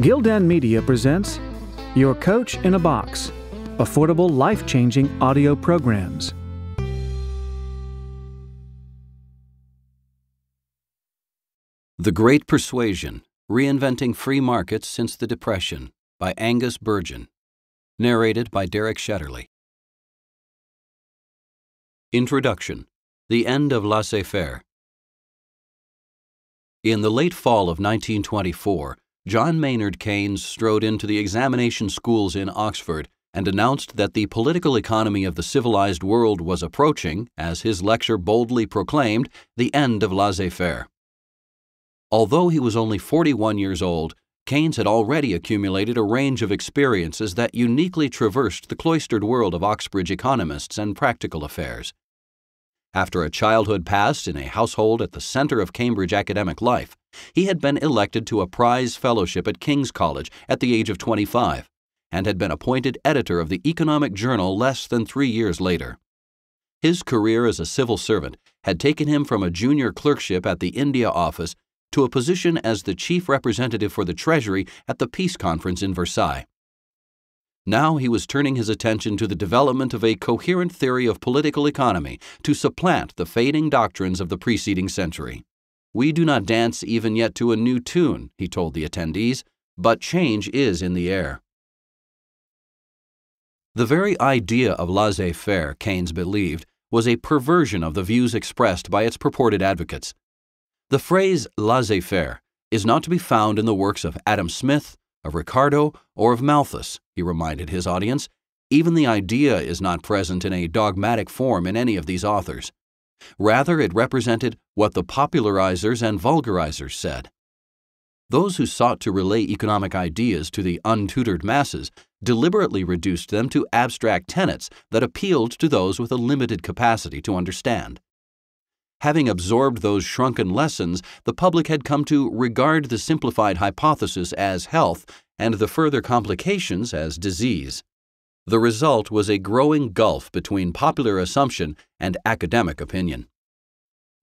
Gildan Media presents Your Coach in a Box Affordable Life Changing Audio Programs. The Great Persuasion Reinventing Free Markets Since the Depression by Angus Burgin. Narrated by Derek Shetterly. Introduction The End of Laissez faire. In the late fall of 1924, John Maynard Keynes strode into the examination schools in Oxford and announced that the political economy of the civilized world was approaching, as his lecture boldly proclaimed, the end of laissez faire. Although he was only 41 years old, Keynes had already accumulated a range of experiences that uniquely traversed the cloistered world of Oxbridge economists and practical affairs. After a childhood passed in a household at the center of Cambridge academic life, he had been elected to a prize fellowship at King's College at the age of 25 and had been appointed editor of the Economic Journal less than three years later. His career as a civil servant had taken him from a junior clerkship at the India Office to a position as the chief representative for the Treasury at the Peace Conference in Versailles. Now he was turning his attention to the development of a coherent theory of political economy to supplant the fading doctrines of the preceding century. We do not dance even yet to a new tune, he told the attendees, but change is in the air. The very idea of laissez faire, Keynes believed, was a perversion of the views expressed by its purported advocates. The phrase laissez faire is not to be found in the works of Adam Smith, of Ricardo, or of Malthus, he reminded his audience. Even the idea is not present in a dogmatic form in any of these authors. Rather, it represented what the popularizers and vulgarizers said. Those who sought to relay economic ideas to the untutored masses deliberately reduced them to abstract tenets that appealed to those with a limited capacity to understand. Having absorbed those shrunken lessons, the public had come to regard the simplified hypothesis as health and the further complications as disease. The result was a growing gulf between popular assumption and academic opinion.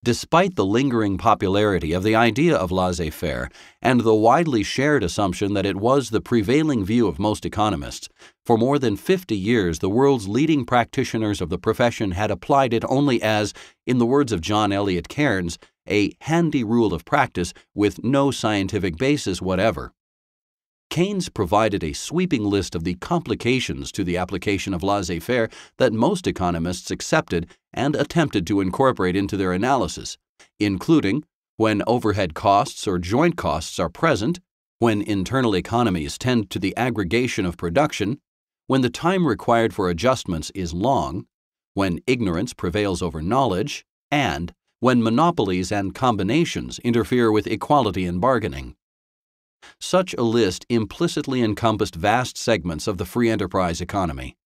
Despite the lingering popularity of the idea of laissez faire and the widely shared assumption that it was the prevailing view of most economists, for more than 50 years the world's leading practitioners of the profession had applied it only as, in the words of John Elliott Cairnes, a handy rule of practice with no scientific basis whatever. Keynes provided a sweeping list of the complications to the application of laissez faire that most economists accepted and attempted to incorporate into their analysis, including when overhead costs or joint costs are present, when internal economies tend to the aggregation of production, when the time required for adjustments is long, when ignorance prevails over knowledge, and when monopolies and combinations interfere with equality in bargaining. Such a list implicitly encompassed vast segments of the free enterprise economy.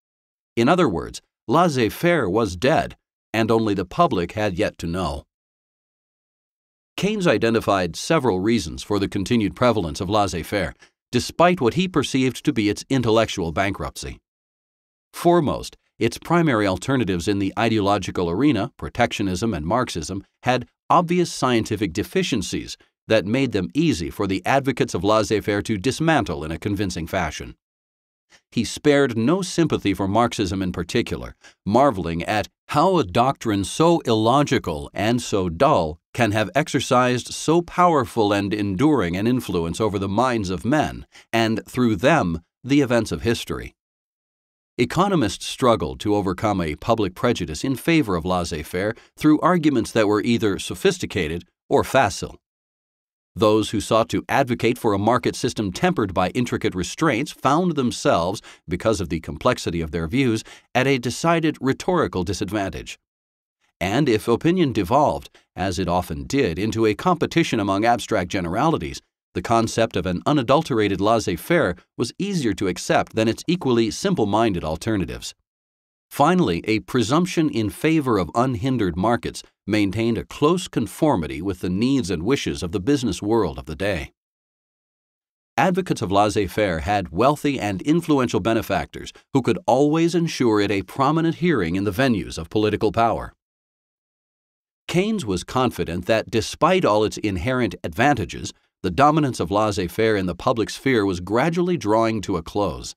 In other words, laissez faire was dead, and only the public had yet to know. Keynes identified several reasons for the continued prevalence of laissez faire, despite what he perceived to be its intellectual bankruptcy. Foremost, its primary alternatives in the ideological arena, protectionism and Marxism, had obvious scientific deficiencies that made them easy for the advocates of laissez faire to dismantle in a convincing fashion. He spared no sympathy for Marxism in particular, marveling at how a doctrine so illogical and so dull can have exercised so powerful and enduring an influence over the minds of men, and through them, the events of history. Economists struggled to overcome a public prejudice in favor of laissez faire through arguments that were either sophisticated or facile. Those who sought to advocate for a market system tempered by intricate restraints found themselves, because of the complexity of their views, at a decided rhetorical disadvantage. And if opinion devolved, as it often did, into a competition among abstract generalities, the concept of an unadulterated laissez faire was easier to accept than its equally simple minded alternatives. Finally, a presumption in favor of unhindered markets maintained a close conformity with the needs and wishes of the business world of the day. Advocates of laissez faire had wealthy and influential benefactors who could always ensure it a prominent hearing in the venues of political power. Keynes was confident that despite all its inherent advantages, the dominance of laissez faire in the public sphere was gradually drawing to a close.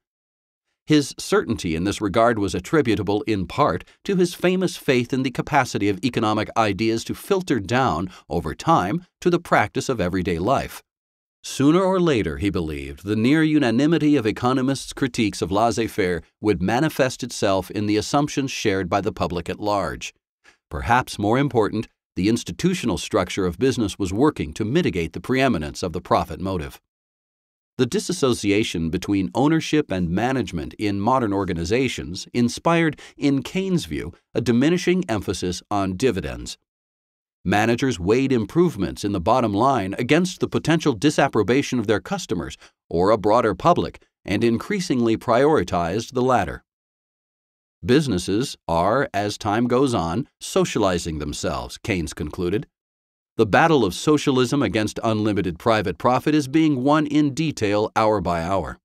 His certainty in this regard was attributable in part to his famous faith in the capacity of economic ideas to filter down, over time, to the practice of everyday life. Sooner or later, he believed, the near unanimity of economists' critiques of laissez faire would manifest itself in the assumptions shared by the public at large. Perhaps more important, the institutional structure of business was working to mitigate the preeminence of the profit motive. The disassociation between ownership and management in modern organizations inspired, in Keynes' view, a diminishing emphasis on dividends. Managers weighed improvements in the bottom line against the potential disapprobation of their customers or a broader public and increasingly prioritized the latter. Businesses are, as time goes on, socializing themselves, Keynes concluded. The battle of socialism against unlimited private profit is being won in detail hour by hour.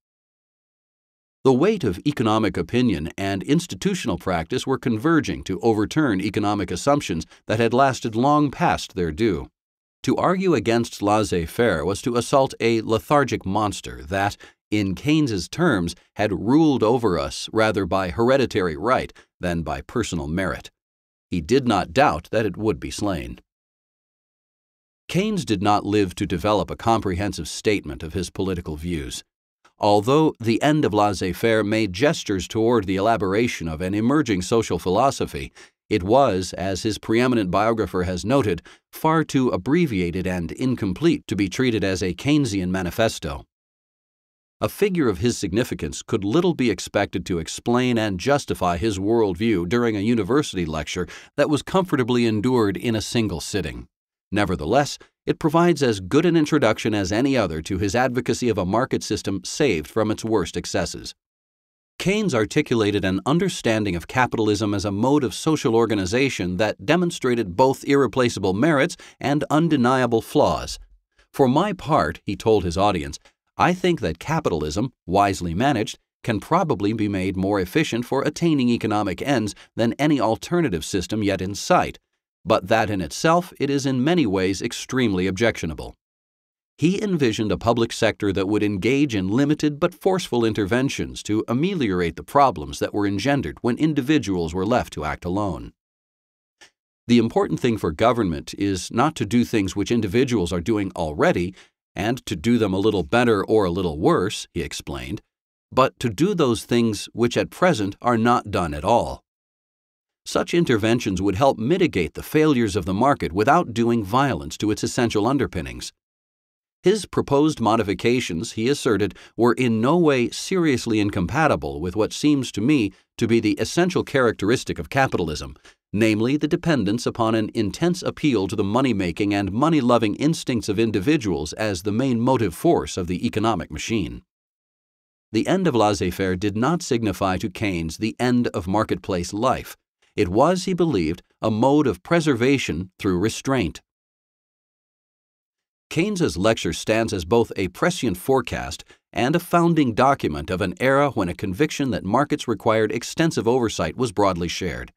The weight of economic opinion and institutional practice were converging to overturn economic assumptions that had lasted long past their due. To argue against laissez faire was to assault a lethargic monster that, in Keynes's terms, had ruled over us rather by hereditary right than by personal merit. He did not doubt that it would be slain. Keynes did not live to develop a comprehensive statement of his political views. Although The End of Laissez Faire made gestures toward the elaboration of an emerging social philosophy, it was, as his preeminent biographer has noted, far too abbreviated and incomplete to be treated as a Keynesian manifesto. A figure of his significance could little be expected to explain and justify his worldview during a university lecture that was comfortably endured in a single sitting. Nevertheless, it provides as good an introduction as any other to his advocacy of a market system saved from its worst excesses. Keynes articulated an understanding of capitalism as a mode of social organization that demonstrated both irreplaceable merits and undeniable flaws. For my part, he told his audience, I think that capitalism, wisely managed, can probably be made more efficient for attaining economic ends than any alternative system yet in sight but that in itself it is in many ways extremely objectionable. He envisioned a public sector that would engage in limited but forceful interventions to ameliorate the problems that were engendered when individuals were left to act alone. The important thing for government is not to do things which individuals are doing already and to do them a little better or a little worse, he explained, but to do those things which at present are not done at all. Such interventions would help mitigate the failures of the market without doing violence to its essential underpinnings. His proposed modifications, he asserted, were in no way seriously incompatible with what seems to me to be the essential characteristic of capitalism, namely the dependence upon an intense appeal to the money making and money loving instincts of individuals as the main motive force of the economic machine. The end of laissez faire did not signify to Keynes the end of marketplace life, it was, he believed, a mode of preservation through restraint. Keynes's lecture stands as both a prescient forecast and a founding document of an era when a conviction that markets required extensive oversight was broadly shared.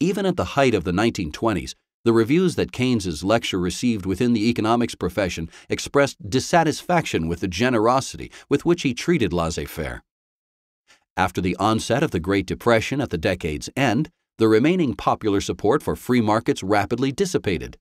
Even at the height of the 1920s, the reviews that Keynes's lecture received within the economics profession expressed dissatisfaction with the generosity with which he treated laissez faire. After the onset of the Great Depression at the decade's end, the remaining popular support for free markets rapidly dissipated.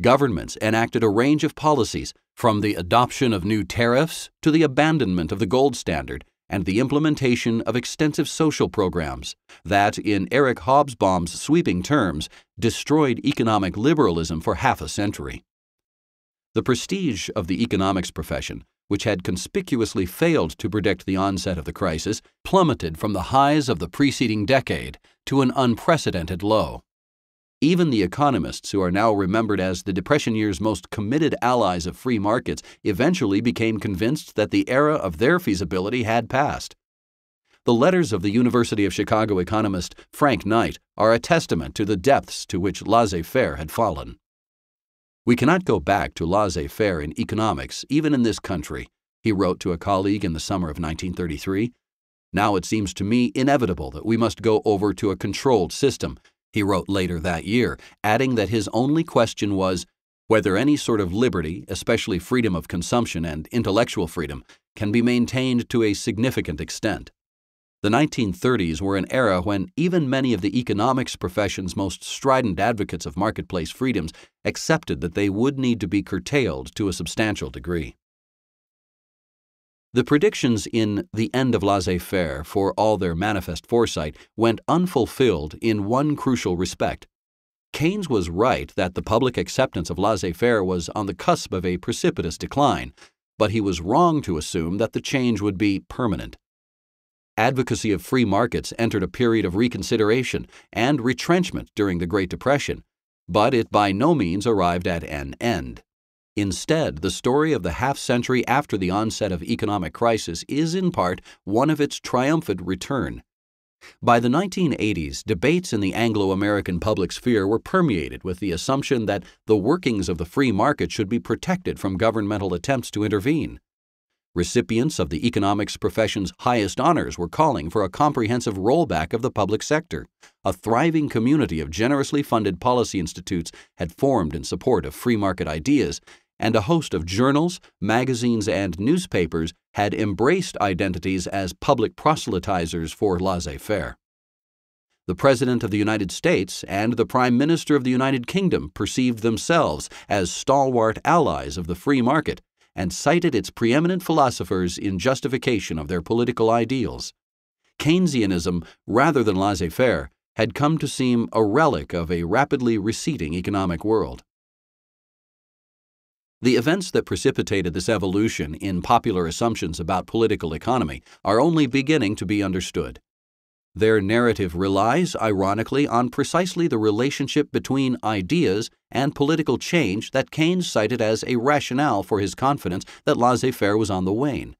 Governments enacted a range of policies, from the adoption of new tariffs to the abandonment of the gold standard and the implementation of extensive social programs that, in Eric Hobsbawm's sweeping terms, destroyed economic liberalism for half a century. The prestige of the economics profession which had conspicuously failed to predict the onset of the crisis, plummeted from the highs of the preceding decade to an unprecedented low. Even the economists who are now remembered as the Depression year's most committed allies of free markets eventually became convinced that the era of their feasibility had passed. The letters of the University of Chicago economist Frank Knight are a testament to the depths to which laissez faire had fallen. We cannot go back to laissez faire in economics, even in this country, he wrote to a colleague in the summer of 1933. Now it seems to me inevitable that we must go over to a controlled system, he wrote later that year, adding that his only question was whether any sort of liberty, especially freedom of consumption and intellectual freedom, can be maintained to a significant extent. The 1930s were an era when even many of the economics profession's most strident advocates of marketplace freedoms accepted that they would need to be curtailed to a substantial degree. The predictions in The End of Laissez Faire, for all their manifest foresight, went unfulfilled in one crucial respect. Keynes was right that the public acceptance of laissez faire was on the cusp of a precipitous decline, but he was wrong to assume that the change would be permanent advocacy of free markets entered a period of reconsideration and retrenchment during the Great Depression, but it by no means arrived at an end. Instead, the story of the half century after the onset of economic crisis is in part one of its triumphant return. By the 1980s, debates in the Anglo American public sphere were permeated with the assumption that the workings of the free market should be protected from governmental attempts to intervene. Recipients of the economics profession's highest honors were calling for a comprehensive rollback of the public sector. A thriving community of generously funded policy institutes had formed in support of free market ideas, and a host of journals, magazines, and newspapers had embraced identities as public proselytizers for laissez faire. The President of the United States and the Prime Minister of the United Kingdom perceived themselves as stalwart allies of the free market and cited its preeminent philosophers in justification of their political ideals. Keynesianism, rather than laissez faire, had come to seem a relic of a rapidly receding economic world. The events that precipitated this evolution in popular assumptions about political economy are only beginning to be understood. Their narrative relies, ironically, on precisely the relationship between ideas and political change that Keynes cited as a rationale for his confidence that laissez faire was on the wane.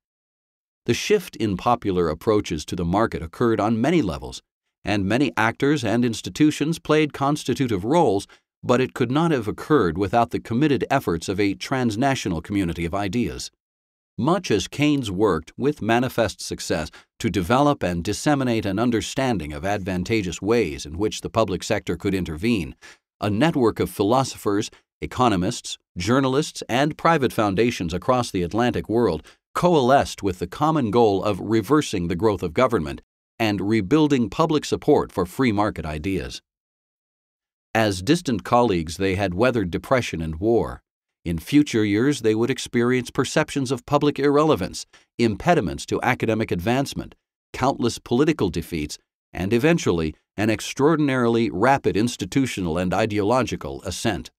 The shift in popular approaches to the market occurred on many levels, and many actors and institutions played constitutive roles, but it could not have occurred without the committed efforts of a transnational community of ideas. Much as Keynes worked with manifest success to develop and disseminate an understanding of advantageous ways in which the public sector could intervene, a network of philosophers, economists, journalists, and private foundations across the Atlantic world coalesced with the common goal of reversing the growth of government and rebuilding public support for free market ideas. As distant colleagues, they had weathered depression and war. In future years, they would experience perceptions of public irrelevance, impediments to academic advancement, countless political defeats, and eventually an extraordinarily rapid institutional and ideological ascent.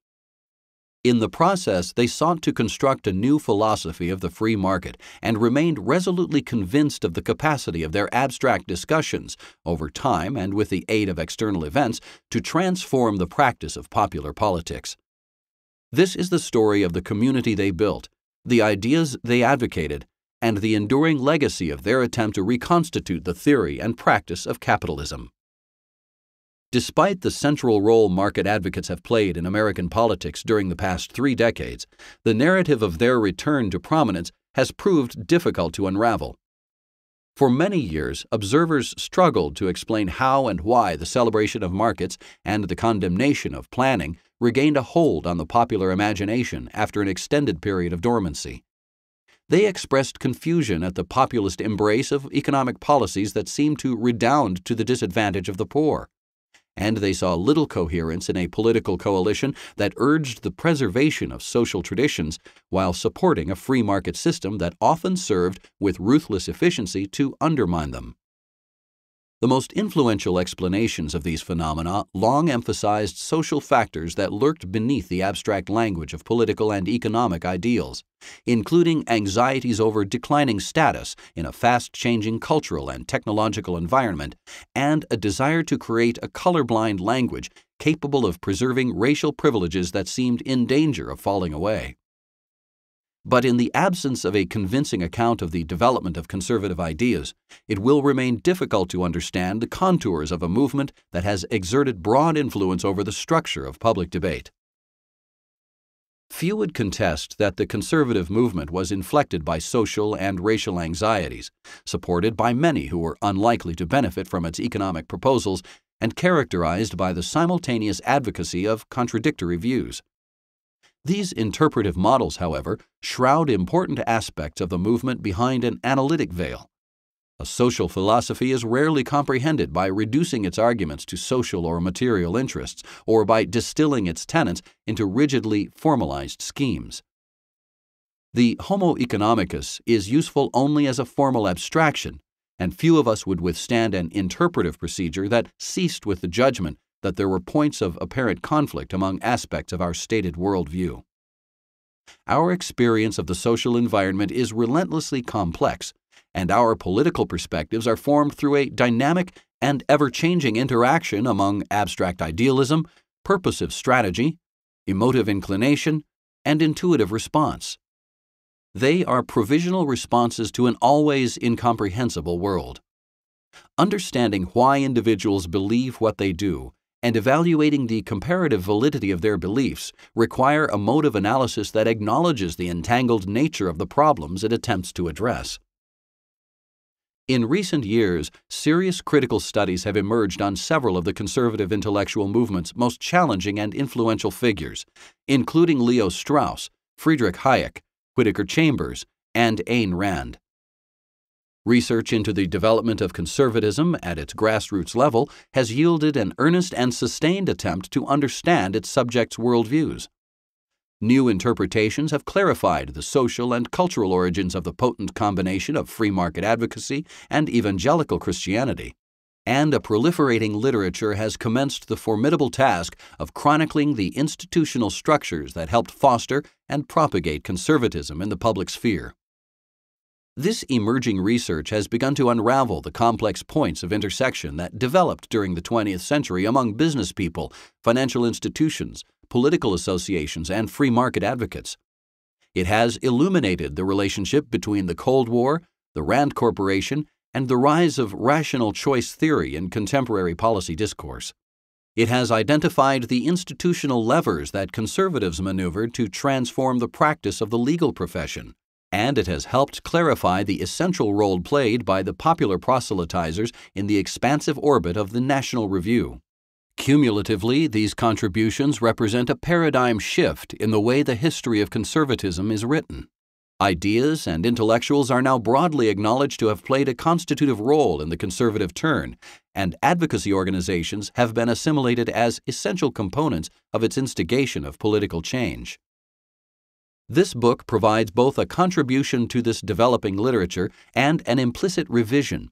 In the process, they sought to construct a new philosophy of the free market and remained resolutely convinced of the capacity of their abstract discussions, over time and with the aid of external events, to transform the practice of popular politics. This is the story of the community they built, the ideas they advocated, and the enduring legacy of their attempt to reconstitute the theory and practice of capitalism. Despite the central role market advocates have played in American politics during the past three decades, the narrative of their return to prominence has proved difficult to unravel. For many years, observers struggled to explain how and why the celebration of markets and the condemnation of planning regained a hold on the popular imagination after an extended period of dormancy. They expressed confusion at the populist embrace of economic policies that seemed to redound to the disadvantage of the poor. And they saw little coherence in a political coalition that urged the preservation of social traditions while supporting a free market system that often served with ruthless efficiency to undermine them. The most influential explanations of these phenomena long emphasized social factors that lurked beneath the abstract language of political and economic ideals, including anxieties over declining status in a fast changing cultural and technological environment, and a desire to create a colorblind language capable of preserving racial privileges that seemed in danger of falling away. But in the absence of a convincing account of the development of conservative ideas, it will remain difficult to understand the contours of a movement that has exerted broad influence over the structure of public debate. Few would contest that the conservative movement was inflected by social and racial anxieties, supported by many who were unlikely to benefit from its economic proposals, and characterized by the simultaneous advocacy of contradictory views. These interpretive models, however, shroud important aspects of the movement behind an analytic veil. A social philosophy is rarely comprehended by reducing its arguments to social or material interests, or by distilling its tenets into rigidly formalized schemes. The Homo economicus is useful only as a formal abstraction, and few of us would withstand an interpretive procedure that ceased with the judgment that there were points of apparent conflict among aspects of our stated worldview. Our experience of the social environment is relentlessly complex, and our political perspectives are formed through a dynamic and ever changing interaction among abstract idealism, purposive strategy, emotive inclination, and intuitive response. They are provisional responses to an always incomprehensible world. Understanding why individuals believe what they do and evaluating the comparative validity of their beliefs require a mode of analysis that acknowledges the entangled nature of the problems it attempts to address. In recent years, serious critical studies have emerged on several of the conservative intellectual movement's most challenging and influential figures, including Leo Strauss, Friedrich Hayek, Whittaker Chambers, and Ayn Rand. Research into the development of conservatism at its grassroots level has yielded an earnest and sustained attempt to understand its subjects' worldviews. New interpretations have clarified the social and cultural origins of the potent combination of free market advocacy and evangelical Christianity. And a proliferating literature has commenced the formidable task of chronicling the institutional structures that helped foster and propagate conservatism in the public sphere. This emerging research has begun to unravel the complex points of intersection that developed during the 20th century among business people, financial institutions, political associations, and free market advocates. It has illuminated the relationship between the Cold War, the Rand Corporation, and the rise of rational choice theory in contemporary policy discourse. It has identified the institutional levers that conservatives maneuvered to transform the practice of the legal profession and it has helped clarify the essential role played by the popular proselytizers in the expansive orbit of the National Review. Cumulatively, these contributions represent a paradigm shift in the way the history of conservatism is written. Ideas and intellectuals are now broadly acknowledged to have played a constitutive role in the conservative turn, and advocacy organizations have been assimilated as essential components of its instigation of political change. This book provides both a contribution to this developing literature and an implicit revision.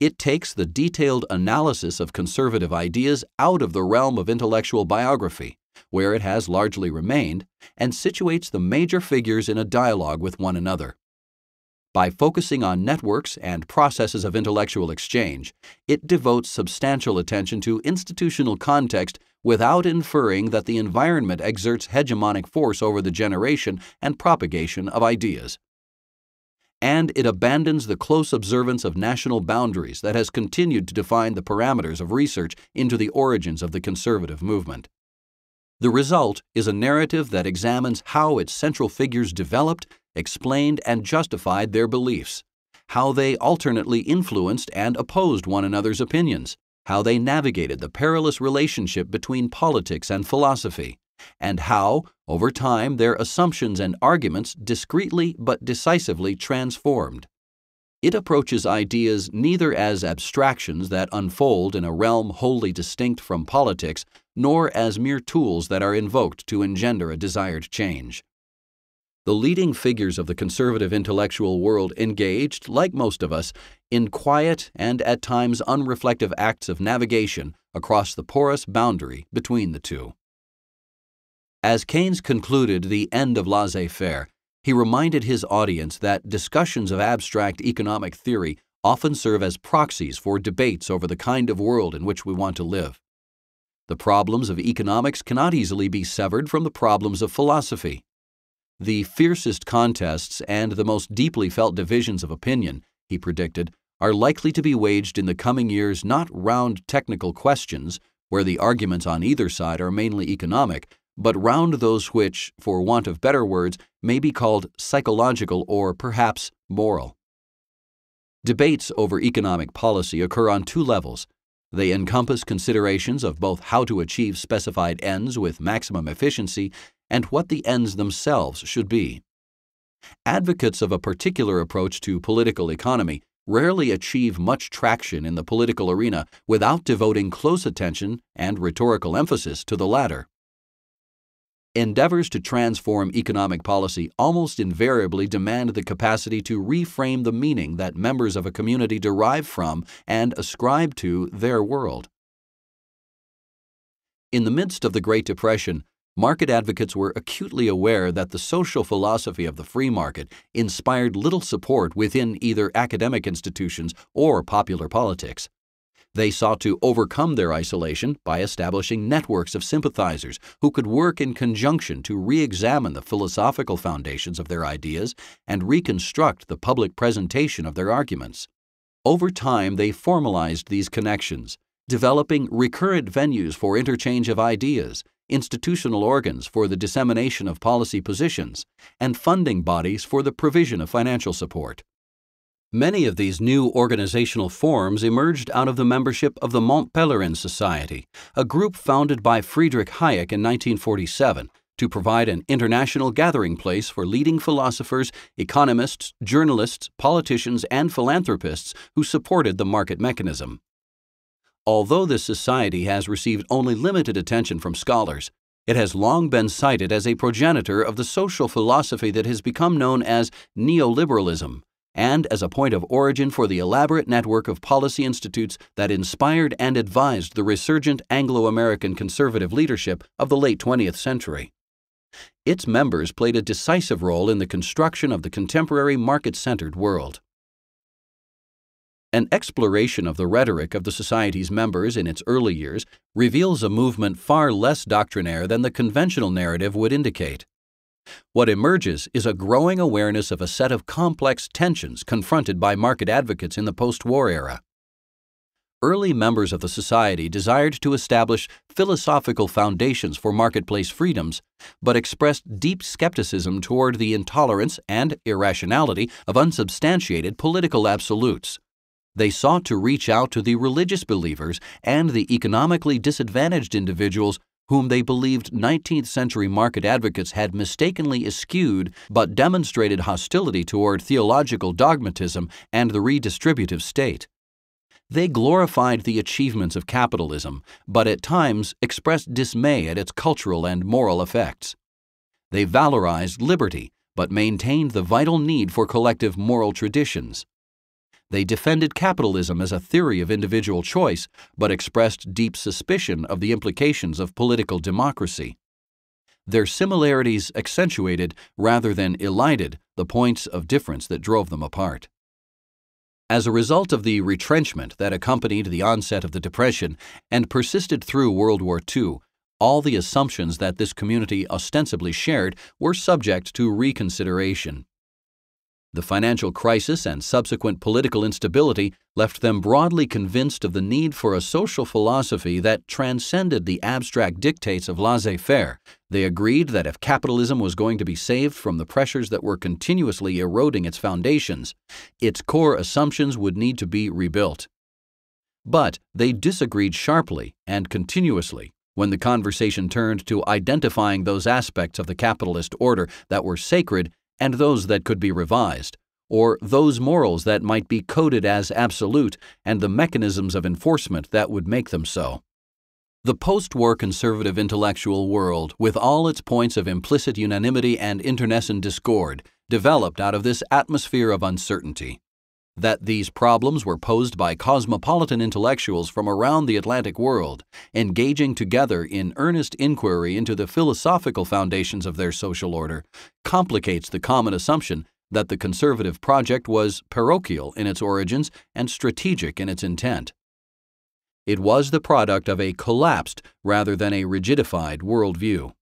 It takes the detailed analysis of conservative ideas out of the realm of intellectual biography, where it has largely remained, and situates the major figures in a dialogue with one another. By focusing on networks and processes of intellectual exchange, it devotes substantial attention to institutional context without inferring that the environment exerts hegemonic force over the generation and propagation of ideas. And it abandons the close observance of national boundaries that has continued to define the parameters of research into the origins of the conservative movement. The result is a narrative that examines how its central figures developed, explained, and justified their beliefs, how they alternately influenced and opposed one another's opinions, how they navigated the perilous relationship between politics and philosophy, and how, over time, their assumptions and arguments discreetly but decisively transformed. It approaches ideas neither as abstractions that unfold in a realm wholly distinct from politics, nor as mere tools that are invoked to engender a desired change. The leading figures of the conservative intellectual world engaged, like most of us, in quiet and at times unreflective acts of navigation across the porous boundary between the two. As Keynes concluded the end of laissez faire, he reminded his audience that discussions of abstract economic theory often serve as proxies for debates over the kind of world in which we want to live. The problems of economics cannot easily be severed from the problems of philosophy. The fiercest contests and the most deeply felt divisions of opinion, he predicted, are likely to be waged in the coming years not round technical questions, where the arguments on either side are mainly economic, but round those which, for want of better words, may be called psychological or perhaps moral. Debates over economic policy occur on two levels. They encompass considerations of both how to achieve specified ends with maximum efficiency and what the ends themselves should be. Advocates of a particular approach to political economy rarely achieve much traction in the political arena without devoting close attention and rhetorical emphasis to the latter. Endeavors to transform economic policy almost invariably demand the capacity to reframe the meaning that members of a community derive from and ascribe to their world. In the midst of the Great Depression, market advocates were acutely aware that the social philosophy of the free market inspired little support within either academic institutions or popular politics. They sought to overcome their isolation by establishing networks of sympathizers who could work in conjunction to re examine the philosophical foundations of their ideas and reconstruct the public presentation of their arguments. Over time, they formalized these connections, developing recurrent venues for interchange of ideas, institutional organs for the dissemination of policy positions, and funding bodies for the provision of financial support. Many of these new organizational forms emerged out of the membership of the Mont Pelerin Society, a group founded by Friedrich Hayek in 1947 to provide an international gathering place for leading philosophers, economists, journalists, politicians, and philanthropists who supported the market mechanism. Although this society has received only limited attention from scholars, it has long been cited as a progenitor of the social philosophy that has become known as neoliberalism and as a point of origin for the elaborate network of policy institutes that inspired and advised the resurgent Anglo American conservative leadership of the late 20th century. Its members played a decisive role in the construction of the contemporary market centered world. An exploration of the rhetoric of the Society's members in its early years reveals a movement far less doctrinaire than the conventional narrative would indicate. What emerges is a growing awareness of a set of complex tensions confronted by market advocates in the post war era. Early members of the Society desired to establish philosophical foundations for marketplace freedoms, but expressed deep skepticism toward the intolerance and irrationality of unsubstantiated political absolutes. They sought to reach out to the religious believers and the economically disadvantaged individuals whom they believed 19th century market advocates had mistakenly eschewed but demonstrated hostility toward theological dogmatism and the redistributive state. They glorified the achievements of capitalism, but at times expressed dismay at its cultural and moral effects. They valorized liberty, but maintained the vital need for collective moral traditions. They defended capitalism as a theory of individual choice, but expressed deep suspicion of the implications of political democracy. Their similarities accentuated rather than elided the points of difference that drove them apart. As a result of the retrenchment that accompanied the onset of the Depression and persisted through World War II, all the assumptions that this community ostensibly shared were subject to reconsideration. The financial crisis and subsequent political instability left them broadly convinced of the need for a social philosophy that transcended the abstract dictates of laissez faire. They agreed that if capitalism was going to be saved from the pressures that were continuously eroding its foundations, its core assumptions would need to be rebuilt. But they disagreed sharply and continuously when the conversation turned to identifying those aspects of the capitalist order that were sacred and those that could be revised, or those morals that might be coded as absolute and the mechanisms of enforcement that would make them so. The post war conservative intellectual world, with all its points of implicit unanimity and internecine discord, developed out of this atmosphere of uncertainty. That these problems were posed by cosmopolitan intellectuals from around the Atlantic world, engaging together in earnest inquiry into the philosophical foundations of their social order, complicates the common assumption that the conservative project was parochial in its origins and strategic in its intent. It was the product of a collapsed rather than a rigidified worldview.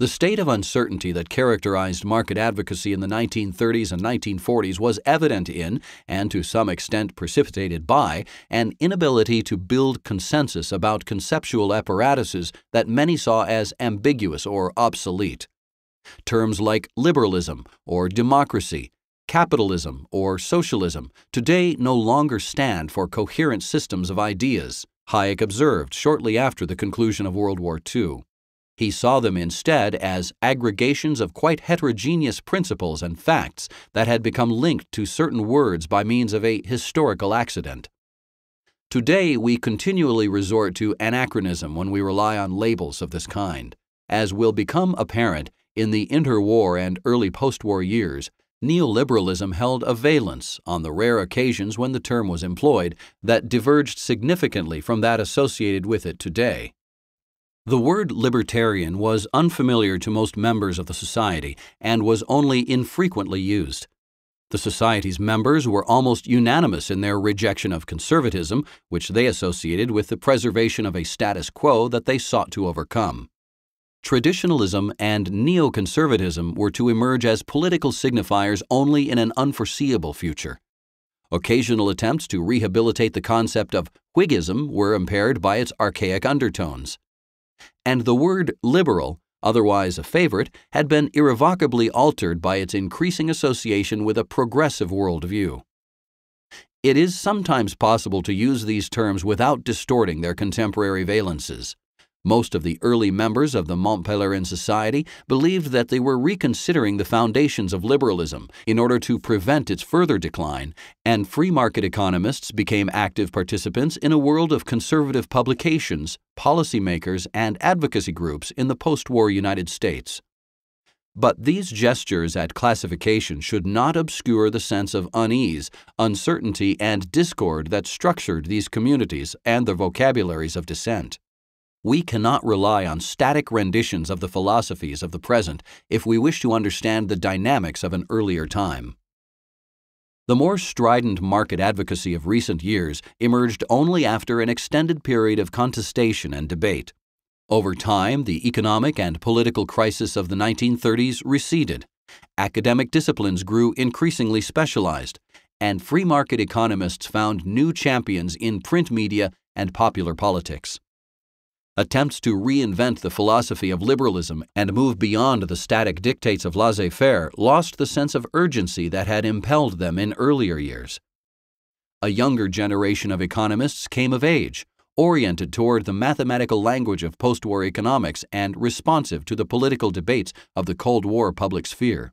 The state of uncertainty that characterized market advocacy in the 1930s and 1940s was evident in, and to some extent precipitated by, an inability to build consensus about conceptual apparatuses that many saw as ambiguous or obsolete. Terms like liberalism or democracy, capitalism or socialism today no longer stand for coherent systems of ideas, Hayek observed shortly after the conclusion of World War II. He saw them instead as aggregations of quite heterogeneous principles and facts that had become linked to certain words by means of a historical accident. Today, we continually resort to anachronism when we rely on labels of this kind. As will become apparent, in the interwar and early postwar years, neoliberalism held a valence on the rare occasions when the term was employed that diverged significantly from that associated with it today. The word libertarian was unfamiliar to most members of the society and was only infrequently used. The Society's members were almost unanimous in their rejection of conservatism, which they associated with the preservation of a status quo that they sought to overcome. Traditionalism and neoconservatism were to emerge as political signifiers only in an unforeseeable future. Occasional attempts to rehabilitate the concept of Whiggism were impaired by its archaic undertones. And the word liberal, otherwise a favorite, had been irrevocably altered by its increasing association with a progressive worldview. It is sometimes possible to use these terms without distorting their contemporary valences. Most of the early members of the Mont Pelerin Society believed that they were reconsidering the foundations of liberalism in order to prevent its further decline, and free market economists became active participants in a world of conservative publications, policymakers, and advocacy groups in the post war United States. But these gestures at classification should not obscure the sense of unease, uncertainty, and discord that structured these communities and their vocabularies of dissent. We cannot rely on static renditions of the philosophies of the present if we wish to understand the dynamics of an earlier time. The more strident market advocacy of recent years emerged only after an extended period of contestation and debate. Over time, the economic and political crisis of the 1930s receded. Academic disciplines grew increasingly specialized, and free market economists found new champions in print media and popular politics. Attempts to reinvent the philosophy of liberalism and move beyond the static dictates of laissez faire lost the sense of urgency that had impelled them in earlier years. A younger generation of economists came of age, oriented toward the mathematical language of post war economics and responsive to the political debates of the Cold War public sphere.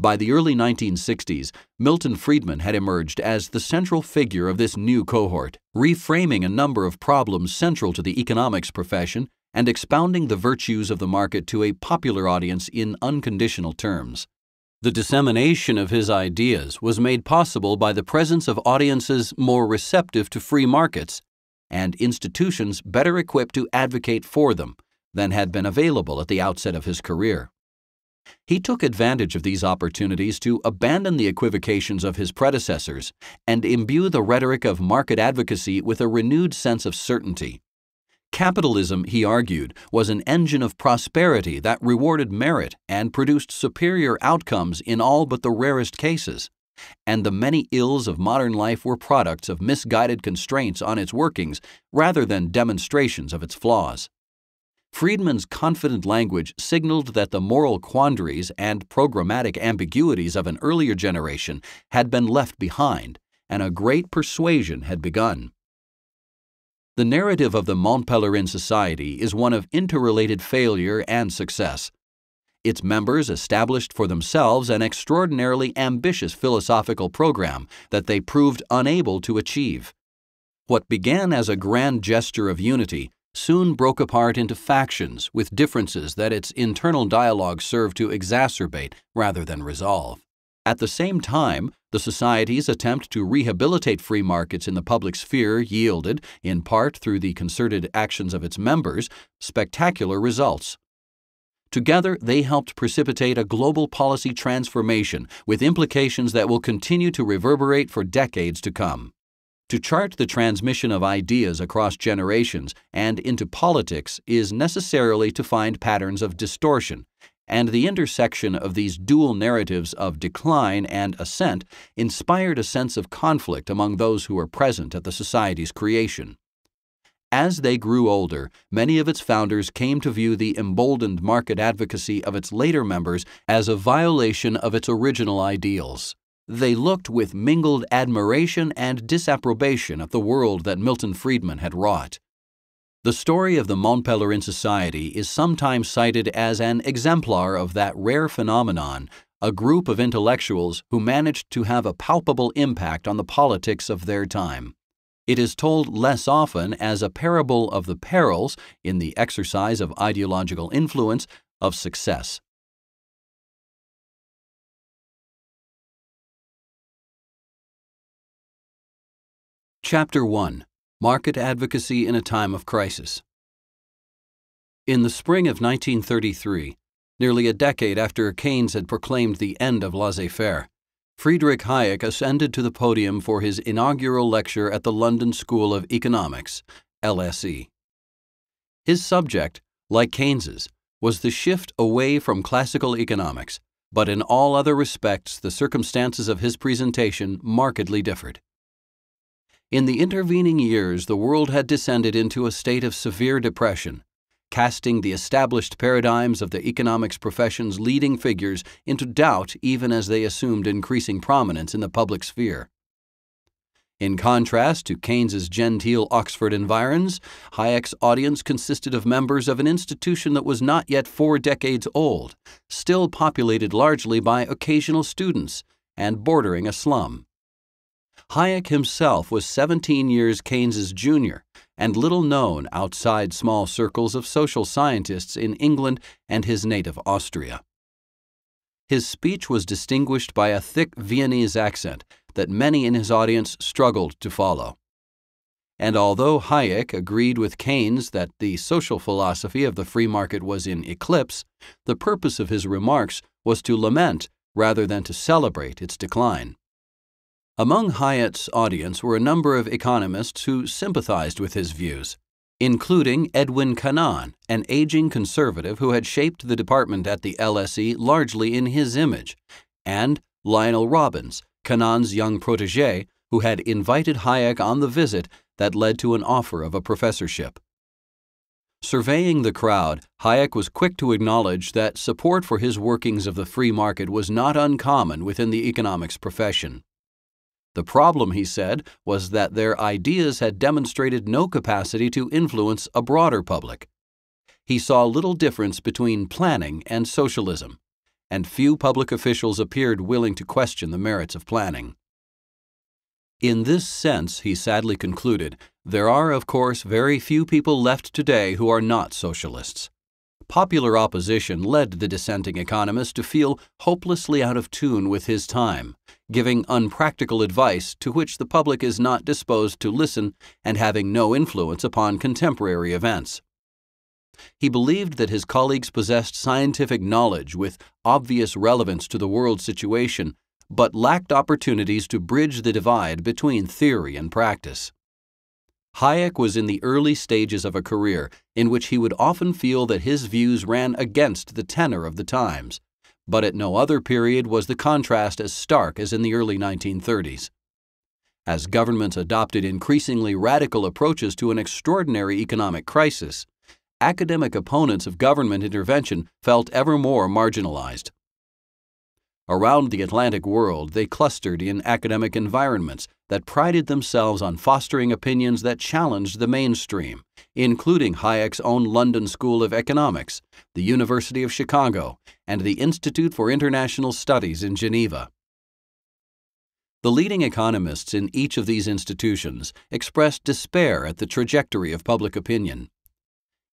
By the early 1960s, Milton Friedman had emerged as the central figure of this new cohort, reframing a number of problems central to the economics profession and expounding the virtues of the market to a popular audience in unconditional terms. The dissemination of his ideas was made possible by the presence of audiences more receptive to free markets and institutions better equipped to advocate for them than had been available at the outset of his career. He took advantage of these opportunities to abandon the equivocations of his predecessors and imbue the rhetoric of market advocacy with a renewed sense of certainty. Capitalism, he argued, was an engine of prosperity that rewarded merit and produced superior outcomes in all but the rarest cases. And the many ills of modern life were products of misguided constraints on its workings rather than demonstrations of its flaws. Friedman's confident language signaled that the moral quandaries and programmatic ambiguities of an earlier generation had been left behind, and a great persuasion had begun. The narrative of the Mont Pelerin Society is one of interrelated failure and success. Its members established for themselves an extraordinarily ambitious philosophical program that they proved unable to achieve. What began as a grand gesture of unity soon broke apart into factions with differences that its internal dialogue served to exacerbate rather than resolve. At the same time, the Society's attempt to rehabilitate free markets in the public sphere yielded, in part through the concerted actions of its members, spectacular results. Together, they helped precipitate a global policy transformation with implications that will continue to reverberate for decades to come. To chart the transmission of ideas across generations and into politics is necessarily to find patterns of distortion, and the intersection of these dual narratives of decline and ascent inspired a sense of conflict among those who were present at the Society's creation. As they grew older, many of its founders came to view the emboldened market advocacy of its later members as a violation of its original ideals. They looked with mingled admiration and disapprobation at the world that Milton Friedman had wrought. The story of the Mont Pelerin Society is sometimes cited as an exemplar of that rare phenomenon, a group of intellectuals who managed to have a palpable impact on the politics of their time. It is told less often as a parable of the perils, in the exercise of ideological influence, of success. Chapter 1 Market Advocacy in a Time of Crisis. In the spring of 1933, nearly a decade after Keynes had proclaimed the end of laissez faire, Friedrich Hayek ascended to the podium for his inaugural lecture at the London School of Economics, LSE. His subject, like Keynes's, was the shift away from classical economics, but in all other respects the circumstances of his presentation markedly differed. In the intervening years, the world had descended into a state of severe depression, casting the established paradigms of the economics profession's leading figures into doubt even as they assumed increasing prominence in the public sphere. In contrast to Keynes's genteel Oxford environs, Hayek's audience consisted of members of an institution that was not yet four decades old, still populated largely by occasional students, and bordering a slum. Hayek himself was 17 years Keynes's junior and little known outside small circles of social scientists in England and his native Austria. His speech was distinguished by a thick Viennese accent that many in his audience struggled to follow. And although Hayek agreed with Keynes that the social philosophy of the free market was in eclipse, the purpose of his remarks was to lament rather than to celebrate its decline. Among Hayek's audience were a number of economists who sympathized with his views, including Edwin Cannan, an aging conservative who had shaped the department at the LSE largely in his image, and Lionel Robbins, Cannan's young protege, who had invited Hayek on the visit that led to an offer of a professorship. Surveying the crowd, Hayek was quick to acknowledge that support for his workings of the free market was not uncommon within the economics profession. The problem, he said, was that their ideas had demonstrated no capacity to influence a broader public. He saw little difference between planning and socialism, and few public officials appeared willing to question the merits of planning. In this sense, he sadly concluded, there are, of course, very few people left today who are not socialists. Popular opposition led the dissenting economist to feel hopelessly out of tune with his time, giving unpractical advice to which the public is not disposed to listen and having no influence upon contemporary events. He believed that his colleagues possessed scientific knowledge with obvious relevance to the world situation, but lacked opportunities to bridge the divide between theory and practice. Hayek was in the early stages of a career in which he would often feel that his views ran against the tenor of the times, but at no other period was the contrast as stark as in the early 1930s. As governments adopted increasingly radical approaches to an extraordinary economic crisis, academic opponents of government intervention felt ever more marginalized. Around the Atlantic world, they clustered in academic environments that prided themselves on fostering opinions that challenged the mainstream, including Hayek's own London School of Economics, the University of Chicago, and the Institute for International Studies in Geneva. The leading economists in each of these institutions expressed despair at the trajectory of public opinion.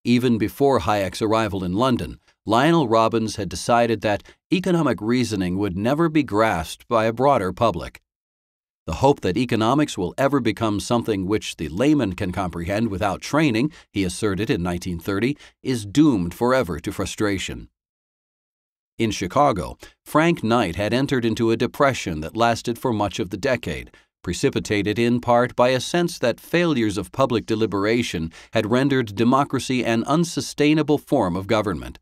Even before Hayek's arrival in London, Lionel Robbins had decided that economic reasoning would never be grasped by a broader public. The hope that economics will ever become something which the layman can comprehend without training, he asserted in 1930, is doomed forever to frustration. In Chicago, Frank Knight had entered into a depression that lasted for much of the decade, precipitated in part by a sense that failures of public deliberation had rendered democracy an unsustainable form of government.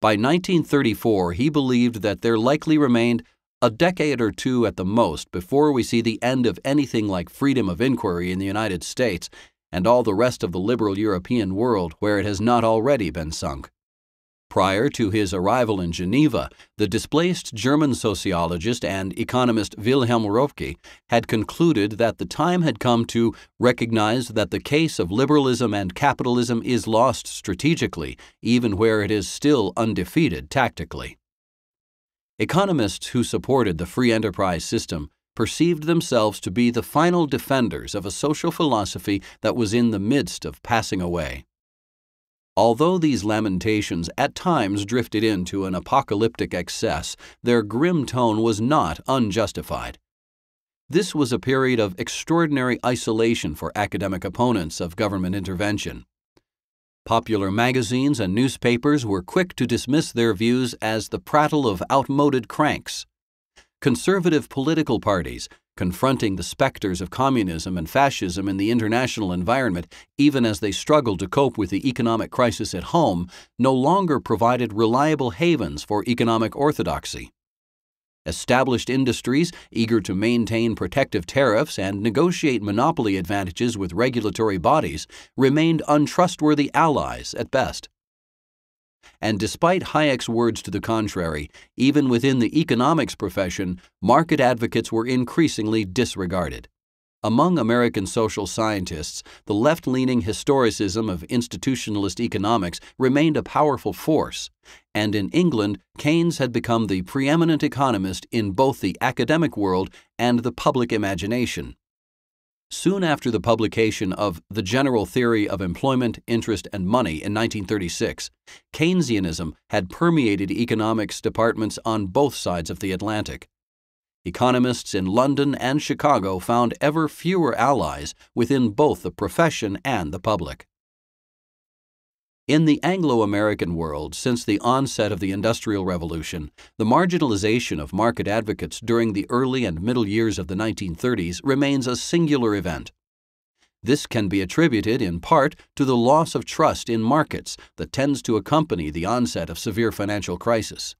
By 1934, he believed that there likely remained a decade or two at the most before we see the end of anything like freedom of inquiry in the United States and all the rest of the liberal European world where it has not already been sunk. Prior to his arrival in Geneva, the displaced German sociologist and economist Wilhelm Röpke had concluded that the time had come to recognize that the case of liberalism and capitalism is lost strategically, even where it is still undefeated tactically. Economists who supported the free enterprise system perceived themselves to be the final defenders of a social philosophy that was in the midst of passing away. Although these lamentations at times drifted into an apocalyptic excess, their grim tone was not unjustified. This was a period of extraordinary isolation for academic opponents of government intervention. Popular magazines and newspapers were quick to dismiss their views as the prattle of outmoded cranks. Conservative political parties, confronting the specters of communism and fascism in the international environment, even as they struggled to cope with the economic crisis at home, no longer provided reliable havens for economic orthodoxy. Established industries, eager to maintain protective tariffs and negotiate monopoly advantages with regulatory bodies, remained untrustworthy allies at best. And despite Hayek's words to the contrary, even within the economics profession, market advocates were increasingly disregarded. Among American social scientists, the left leaning historicism of institutionalist economics remained a powerful force, and in England, Keynes had become the preeminent economist in both the academic world and the public imagination. Soon after the publication of The General Theory of Employment, Interest, and Money in 1936, Keynesianism had permeated economics departments on both sides of the Atlantic. Economists in London and Chicago found ever fewer allies within both the profession and the public. In the Anglo American world, since the onset of the Industrial Revolution, the marginalization of market advocates during the early and middle years of the 1930s remains a singular event. This can be attributed in part to the loss of trust in markets that tends to accompany the onset of severe financial crisis.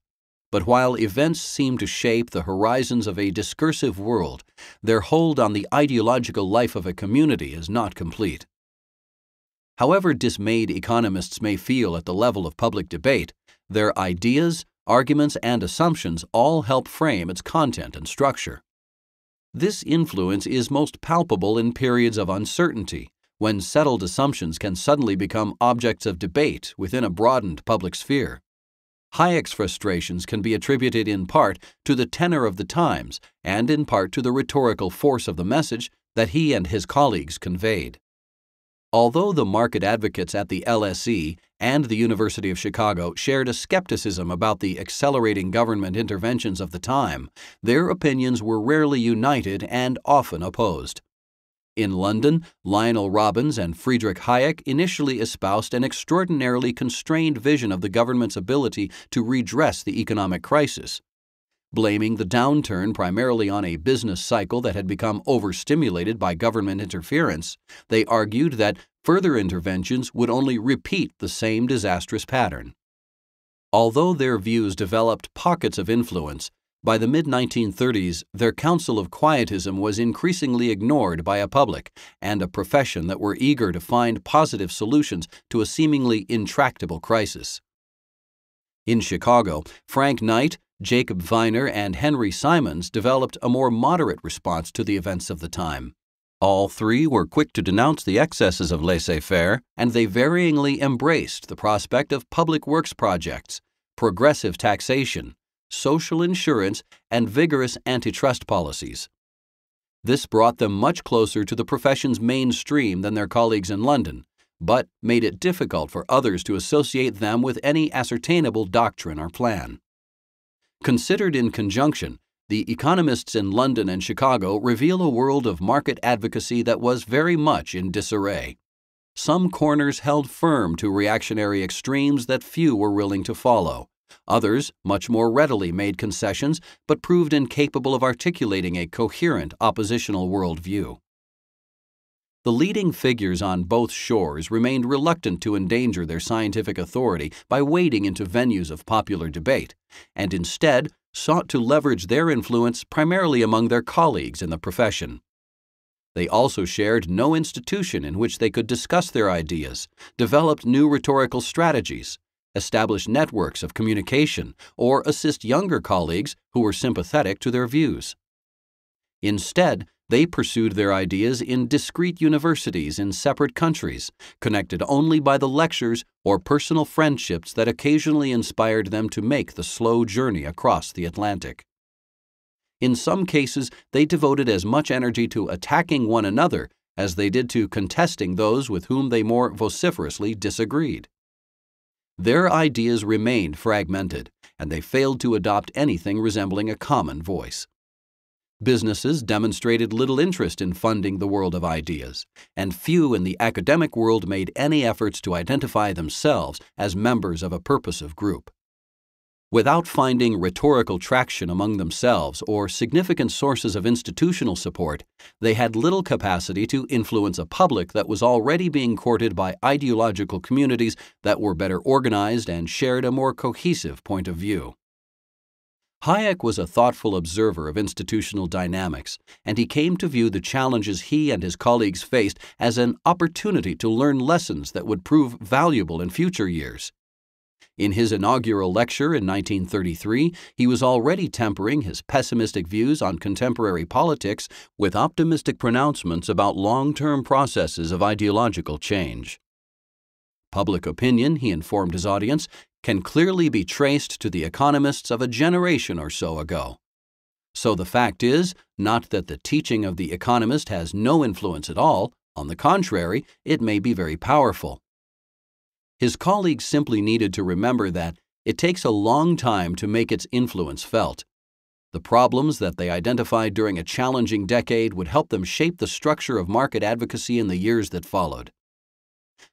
But while events seem to shape the horizons of a discursive world, their hold on the ideological life of a community is not complete. However dismayed economists may feel at the level of public debate, their ideas, arguments, and assumptions all help frame its content and structure. This influence is most palpable in periods of uncertainty, when settled assumptions can suddenly become objects of debate within a broadened public sphere. Hayek's frustrations can be attributed in part to the tenor of the times and in part to the rhetorical force of the message that he and his colleagues conveyed. Although the market advocates at the LSE and the University of Chicago shared a skepticism about the accelerating government interventions of the time, their opinions were rarely united and often opposed. In London, Lionel Robbins and Friedrich Hayek initially espoused an extraordinarily constrained vision of the government's ability to redress the economic crisis. Blaming the downturn primarily on a business cycle that had become overstimulated by government interference, they argued that further interventions would only repeat the same disastrous pattern. Although their views developed pockets of influence, by the mid 1930s, their counsel of quietism was increasingly ignored by a public and a profession that were eager to find positive solutions to a seemingly intractable crisis. In Chicago, Frank Knight, Jacob Viner and Henry Simons developed a more moderate response to the events of the time. All three were quick to denounce the excesses of laissez faire, and they varyingly embraced the prospect of public works projects, progressive taxation, social insurance, and vigorous antitrust policies. This brought them much closer to the profession's mainstream than their colleagues in London, but made it difficult for others to associate them with any ascertainable doctrine or plan. Considered in conjunction, the economists in London and Chicago reveal a world of market advocacy that was very much in disarray. Some corners held firm to reactionary extremes that few were willing to follow. Others much more readily made concessions but proved incapable of articulating a coherent oppositional worldview. The leading figures on both shores remained reluctant to endanger their scientific authority by wading into venues of popular debate, and instead sought to leverage their influence primarily among their colleagues in the profession. They also shared no institution in which they could discuss their ideas, developed new rhetorical strategies, establish networks of communication, or assist younger colleagues who were sympathetic to their views. Instead, they pursued their ideas in discrete universities in separate countries, connected only by the lectures or personal friendships that occasionally inspired them to make the slow journey across the Atlantic. In some cases, they devoted as much energy to attacking one another as they did to contesting those with whom they more vociferously disagreed. Their ideas remained fragmented, and they failed to adopt anything resembling a common voice. Businesses demonstrated little interest in funding the world of ideas, and few in the academic world made any efforts to identify themselves as members of a purposive group. Without finding rhetorical traction among themselves or significant sources of institutional support, they had little capacity to influence a public that was already being courted by ideological communities that were better organized and shared a more cohesive point of view. Hayek was a thoughtful observer of institutional dynamics, and he came to view the challenges he and his colleagues faced as an opportunity to learn lessons that would prove valuable in future years. In his inaugural lecture in 1933, he was already tempering his pessimistic views on contemporary politics with optimistic pronouncements about long term processes of ideological change. Public opinion, he informed his audience, can clearly be traced to the economists of a generation or so ago. So the fact is not that the teaching of the economist has no influence at all, on the contrary, it may be very powerful. His colleagues simply needed to remember that it takes a long time to make its influence felt. The problems that they identified during a challenging decade would help them shape the structure of market advocacy in the years that followed.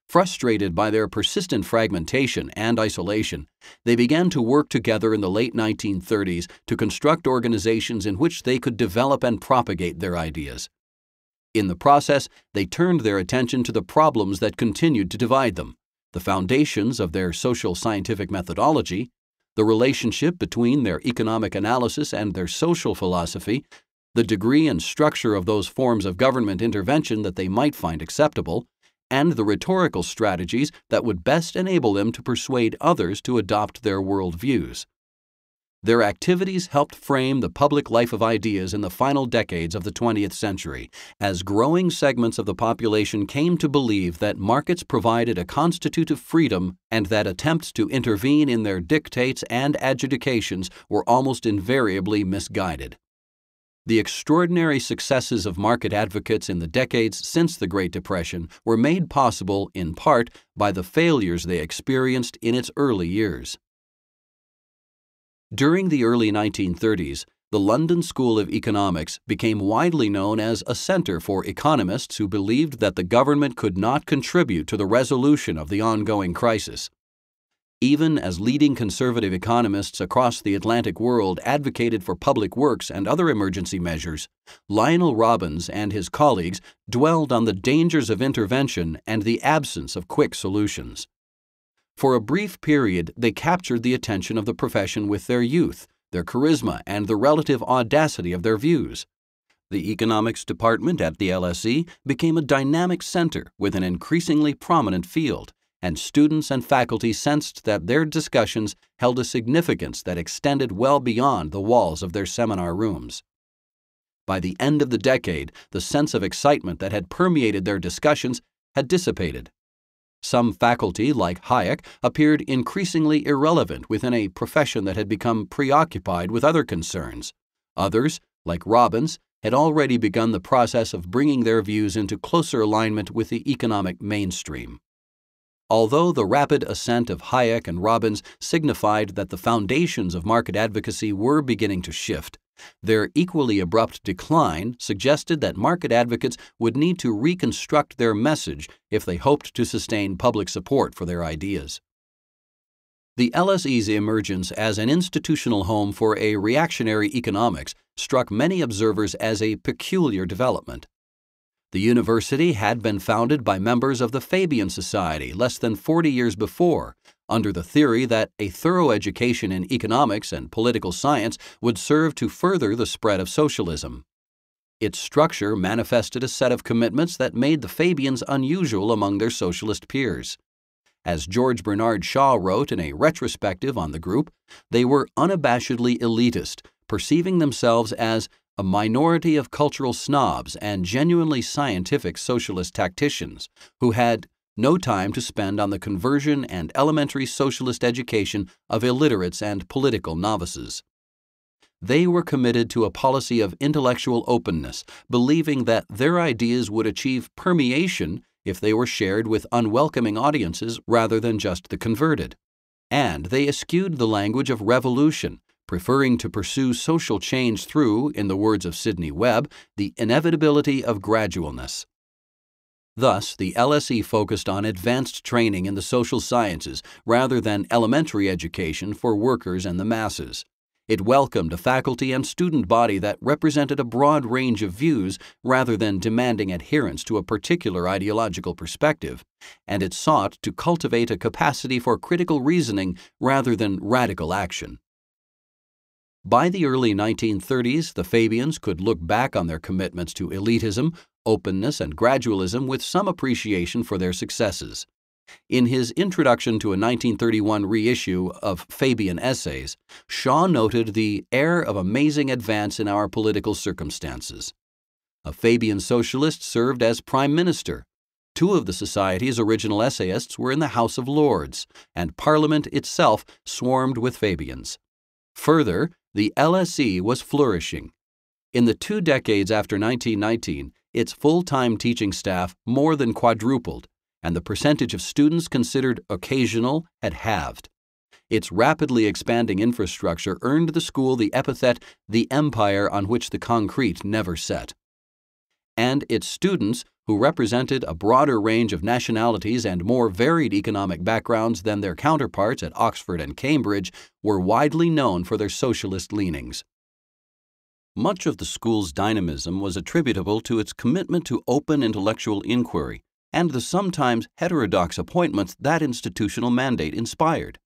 Frustrated by their persistent fragmentation and isolation, they began to work together in the late 1930s to construct organizations in which they could develop and propagate their ideas. In the process, they turned their attention to the problems that continued to divide them, the foundations of their social scientific methodology, the relationship between their economic analysis and their social philosophy, the degree and structure of those forms of government intervention that they might find acceptable, and the rhetorical strategies that would best enable them to persuade others to adopt their worldviews. Their activities helped frame the public life of ideas in the final decades of the 20th century, as growing segments of the population came to believe that markets provided a constitutive freedom and that attempts to intervene in their dictates and adjudications were almost invariably misguided. The extraordinary successes of market advocates in the decades since the Great Depression were made possible, in part, by the failures they experienced in its early years. During the early 1930s, the London School of Economics became widely known as a center for economists who believed that the government could not contribute to the resolution of the ongoing crisis even as leading conservative economists across the Atlantic world advocated for public works and other emergency measures, Lionel Robbins and his colleagues dwelled on the dangers of intervention and the absence of quick solutions. For a brief period, they captured the attention of the profession with their youth, their charisma, and the relative audacity of their views. The economics department at the LSE became a dynamic center with an increasingly prominent field and students and faculty sensed that their discussions held a significance that extended well beyond the walls of their seminar rooms. By the end of the decade, the sense of excitement that had permeated their discussions had dissipated. Some faculty, like Hayek, appeared increasingly irrelevant within a profession that had become preoccupied with other concerns. Others, like Robbins, had already begun the process of bringing their views into closer alignment with the economic mainstream. Although the rapid ascent of Hayek and Robbins signified that the foundations of market advocacy were beginning to shift, their equally abrupt decline suggested that market advocates would need to reconstruct their message if they hoped to sustain public support for their ideas. The LSE's emergence as an institutional home for a reactionary economics struck many observers as a peculiar development. The university had been founded by members of the Fabian Society less than 40 years before, under the theory that a thorough education in economics and political science would serve to further the spread of socialism. Its structure manifested a set of commitments that made the Fabians unusual among their socialist peers. As George Bernard Shaw wrote in a retrospective on the group, they were unabashedly elitist, perceiving themselves as a minority of cultural snobs and genuinely scientific socialist tacticians who had no time to spend on the conversion and elementary socialist education of illiterates and political novices. They were committed to a policy of intellectual openness, believing that their ideas would achieve permeation if they were shared with unwelcoming audiences rather than just the converted. And they eschewed the language of revolution, preferring to pursue social change through, in the words of Sidney Webb, the inevitability of gradualness. Thus, the LSE focused on advanced training in the social sciences rather than elementary education for workers and the masses. It welcomed a faculty and student body that represented a broad range of views rather than demanding adherence to a particular ideological perspective, and it sought to cultivate a capacity for critical reasoning rather than radical action. By the early 1930s, the Fabians could look back on their commitments to elitism, openness, and gradualism with some appreciation for their successes. In his introduction to a 1931 reissue of Fabian Essays, Shaw noted the air of amazing advance in our political circumstances. A Fabian socialist served as prime minister. Two of the Society's original essayists were in the House of Lords, and Parliament itself swarmed with Fabians. Further, the LSE was flourishing. In the two decades after 1919, its full time teaching staff more than quadrupled, and the percentage of students considered occasional had halved. Its rapidly expanding infrastructure earned the school the epithet the empire on which the concrete never set. And its students, who represented a broader range of nationalities and more varied economic backgrounds than their counterparts at Oxford and Cambridge, were widely known for their socialist leanings. Much of the school's dynamism was attributable to its commitment to open intellectual inquiry and the sometimes heterodox appointments that institutional mandate inspired.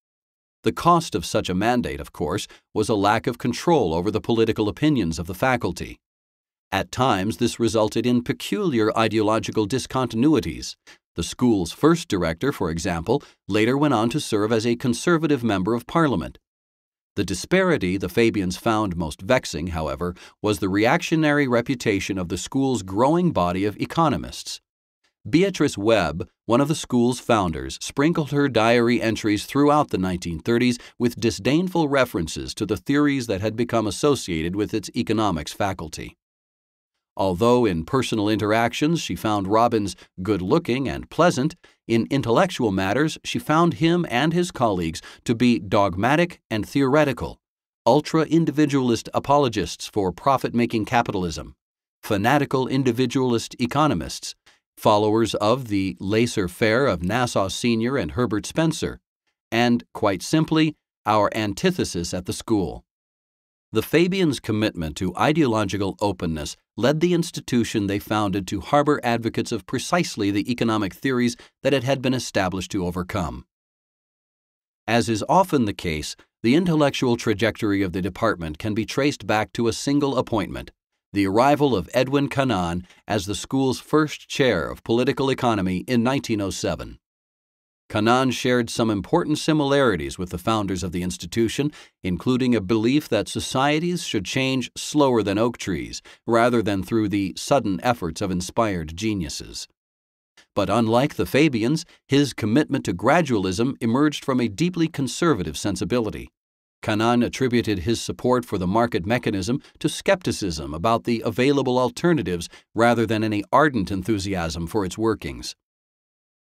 The cost of such a mandate, of course, was a lack of control over the political opinions of the faculty. At times, this resulted in peculiar ideological discontinuities. The school's first director, for example, later went on to serve as a conservative member of parliament. The disparity the Fabians found most vexing, however, was the reactionary reputation of the school's growing body of economists. Beatrice Webb, one of the school's founders, sprinkled her diary entries throughout the 1930s with disdainful references to the theories that had become associated with its economics faculty. Although in personal interactions she found Robbins good looking and pleasant, in intellectual matters she found him and his colleagues to be dogmatic and theoretical, ultra individualist apologists for profit making capitalism, fanatical individualist economists, followers of the laissez faire of Nassau Senior and Herbert Spencer, and, quite simply, our antithesis at the school. The Fabians' commitment to ideological openness led the institution they founded to harbor advocates of precisely the economic theories that it had been established to overcome. As is often the case, the intellectual trajectory of the department can be traced back to a single appointment the arrival of Edwin Cannan as the school's first chair of political economy in 1907. Cannan shared some important similarities with the founders of the institution, including a belief that societies should change slower than oak trees, rather than through the sudden efforts of inspired geniuses. But unlike the Fabians, his commitment to gradualism emerged from a deeply conservative sensibility. Cannan attributed his support for the market mechanism to skepticism about the available alternatives rather than any ardent enthusiasm for its workings.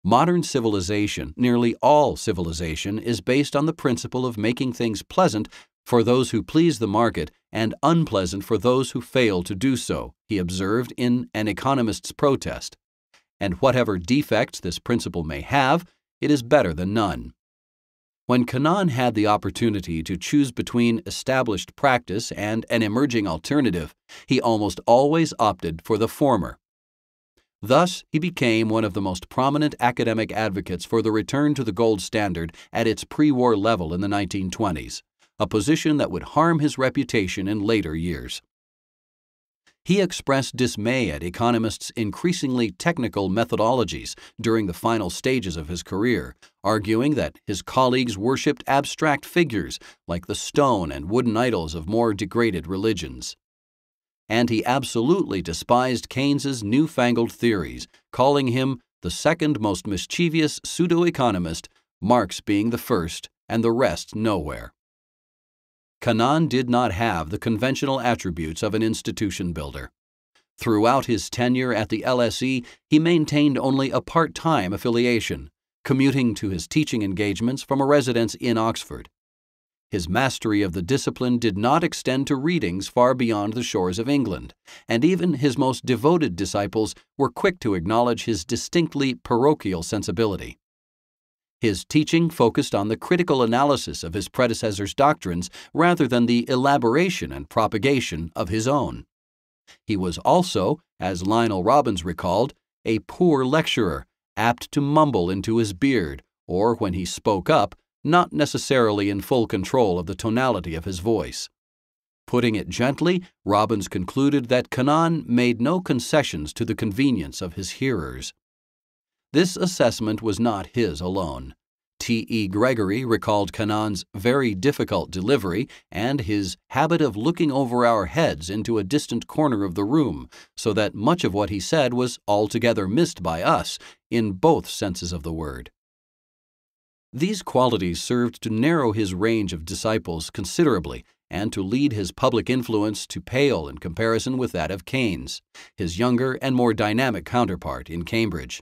Modern civilization, nearly all civilization, is based on the principle of making things pleasant for those who please the market and unpleasant for those who fail to do so, he observed in An Economist's Protest. And whatever defects this principle may have, it is better than none. When Cannan had the opportunity to choose between established practice and an emerging alternative, he almost always opted for the former. Thus, he became one of the most prominent academic advocates for the return to the gold standard at its pre war level in the 1920s, a position that would harm his reputation in later years. he expressed dismay at economists' increasingly technical methodologies during the final stages of his career, arguing that his colleagues worshipped abstract figures like the stone and wooden idols of more degraded religions. And he absolutely despised Keynes's newfangled theories, calling him the second most mischievous pseudo economist, Marx being the first and the rest nowhere. Cannan did not have the conventional attributes of an institution builder. Throughout his tenure at the LSE, he maintained only a part time affiliation, commuting to his teaching engagements from a residence in Oxford. His mastery of the discipline did not extend to readings far beyond the shores of England, and even his most devoted disciples were quick to acknowledge his distinctly parochial sensibility. His teaching focused on the critical analysis of his predecessors' doctrines rather than the elaboration and propagation of his own. He was also, as Lionel Robbins recalled, a poor lecturer, apt to mumble into his beard, or when he spoke up, not necessarily in full control of the tonality of his voice. Putting it gently, Robbins concluded that Cannan made no concessions to the convenience of his hearers. This assessment was not his alone. T. E. Gregory recalled Cannan's very difficult delivery and his habit of looking over our heads into a distant corner of the room, so that much of what he said was altogether missed by us, in both senses of the word. These qualities served to narrow his range of disciples considerably and to lead his public influence to pale in comparison with that of Keynes, his younger and more dynamic counterpart in Cambridge.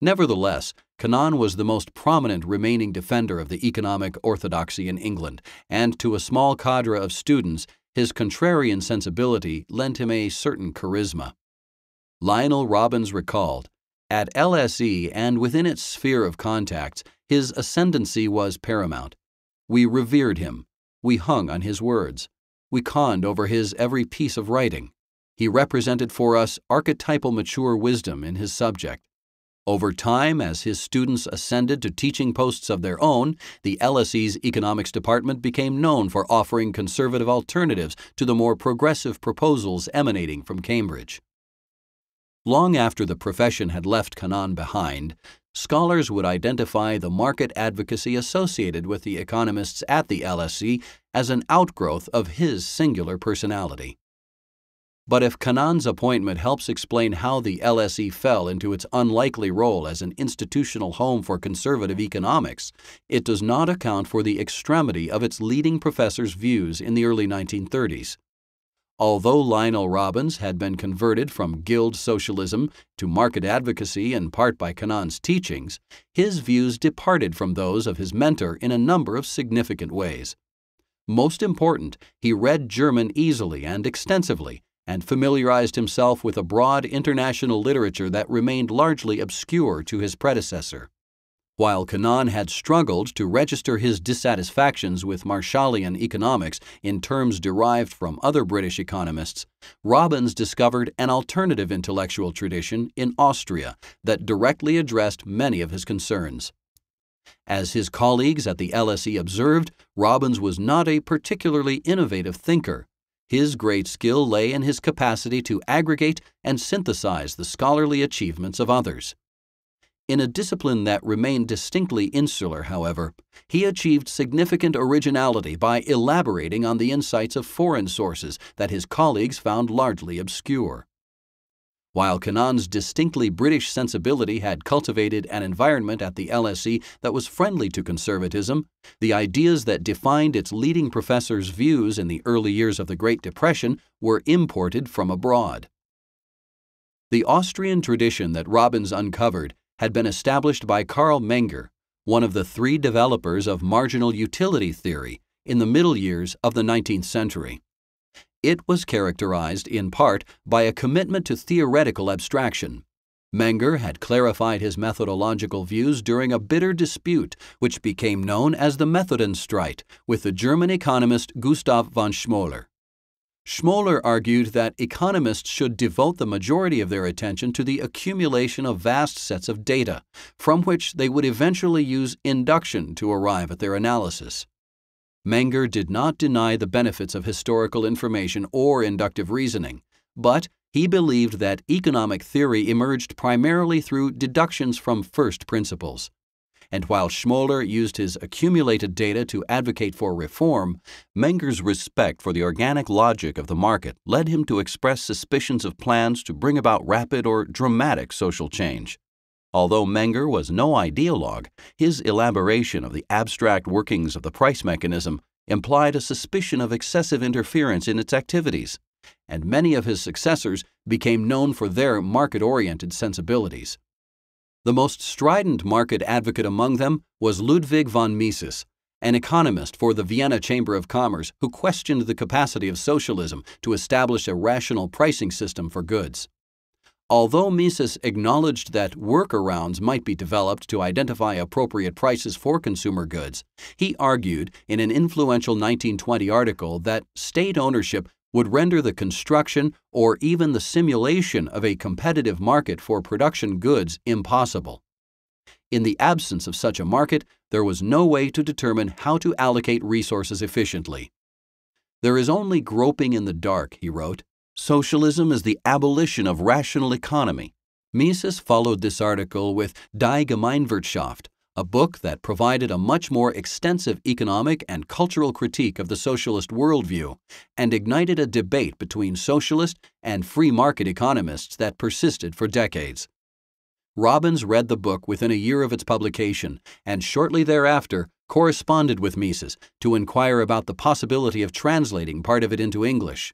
Nevertheless, Cannan was the most prominent remaining defender of the economic orthodoxy in England, and to a small cadre of students, his contrarian sensibility lent him a certain charisma. Lionel Robbins recalled, at LSE and within its sphere of contacts, his ascendancy was paramount. We revered him. We hung on his words. We conned over his every piece of writing. He represented for us archetypal mature wisdom in his subject. Over time, as his students ascended to teaching posts of their own, the LSE's economics department became known for offering conservative alternatives to the more progressive proposals emanating from Cambridge. Long after the profession had left Cannan behind, scholars would identify the market advocacy associated with the economists at the LSE as an outgrowth of his singular personality. But if Cannan's appointment helps explain how the LSE fell into its unlikely role as an institutional home for conservative economics, it does not account for the extremity of its leading professors' views in the early 1930s. Although Lionel Robbins had been converted from guild socialism to market advocacy in part by Cannan's teachings, his views departed from those of his mentor in a number of significant ways. Most important, he read German easily and extensively and familiarized himself with a broad international literature that remained largely obscure to his predecessor. While Cannan had struggled to register his dissatisfactions with Marshallian economics in terms derived from other British economists, Robbins discovered an alternative intellectual tradition in Austria that directly addressed many of his concerns. As his colleagues at the LSE observed, Robbins was not a particularly innovative thinker, his great skill lay in his capacity to aggregate and synthesize the scholarly achievements of others. In a discipline that remained distinctly insular, however, he achieved significant originality by elaborating on the insights of foreign sources that his colleagues found largely obscure. While Cannan's distinctly British sensibility had cultivated an environment at the LSE that was friendly to conservatism, the ideas that defined its leading professors' views in the early years of the Great Depression were imported from abroad. The Austrian tradition that Robbins uncovered had been established by Carl Menger, one of the three developers of marginal utility theory in the middle years of the 19th century. It was characterized in part by a commitment to theoretical abstraction. Menger had clarified his methodological views during a bitter dispute which became known as the Methodenstreit with the German economist Gustav von Schmoller. Schmoller argued that economists should devote the majority of their attention to the accumulation of vast sets of data, from which they would eventually use induction to arrive at their analysis. Menger did not deny the benefits of historical information or inductive reasoning, but he believed that economic theory emerged primarily through deductions from first principles. And while Schmoller used his accumulated data to advocate for reform, Menger's respect for the organic logic of the market led him to express suspicions of plans to bring about rapid or dramatic social change. Although Menger was no ideologue, his elaboration of the abstract workings of the price mechanism implied a suspicion of excessive interference in its activities and many of his successors became known for their market oriented sensibilities. The most strident market advocate among them was Ludwig von Mises, an economist for the Vienna Chamber of Commerce who questioned the capacity of socialism to establish a rational pricing system for goods. Although Mises acknowledged that workarounds might be developed to identify appropriate prices for consumer goods, he argued in an influential 1920 article that state ownership would render the construction or even the simulation of a competitive market for production goods impossible. In the absence of such a market, there was no way to determine how to allocate resources efficiently. There is only groping in the dark, he wrote. Socialism is the abolition of rational economy. Mises followed this article with Die Gemeinwirtschaft, a book that provided a much more extensive economic and cultural critique of the socialist worldview and ignited a debate between socialist and free market economists that persisted for decades. Robbins read the book within a year of its publication and shortly thereafter corresponded with Mises to inquire about the possibility of translating part of it into English.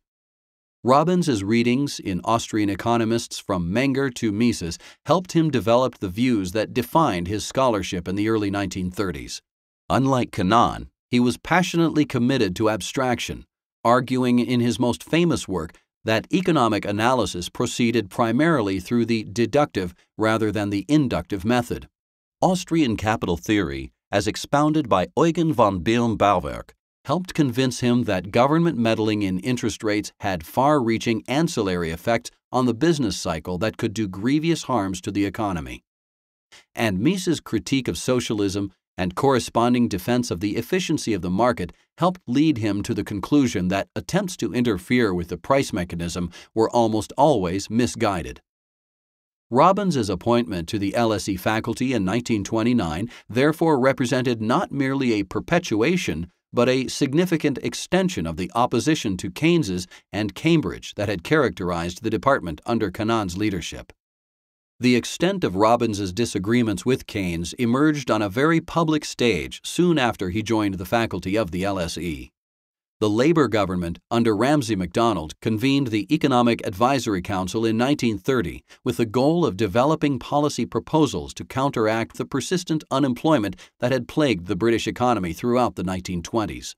Robbins's readings in Austrian economists from Menger to Mises helped him develop the views that defined his scholarship in the early 1930s. Unlike Cannan, he was passionately committed to abstraction, arguing in his most famous work that economic analysis proceeded primarily through the deductive rather than the inductive method. Austrian capital theory, as expounded by Eugen von Böhm-Bawerk, helped convince him that government meddling in interest rates had far reaching ancillary effects on the business cycle that could do grievous harms to the economy. And Mises' critique of socialism and corresponding defense of the efficiency of the market helped lead him to the conclusion that attempts to interfere with the price mechanism were almost always misguided. Robbins's appointment to the LSE faculty in 1929 therefore represented not merely a perpetuation but a significant extension of the opposition to Keynes's and Cambridge that had characterized the department under Cannan's leadership. The extent of Robbins's disagreements with Keynes emerged on a very public stage soon after he joined the faculty of the LSE the Labor government under Ramsay MacDonald convened the Economic Advisory Council in 1930 with the goal of developing policy proposals to counteract the persistent unemployment that had plagued the British economy throughout the 1920s.